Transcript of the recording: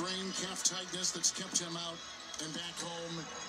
strained calf tightness that's kept him out and back home.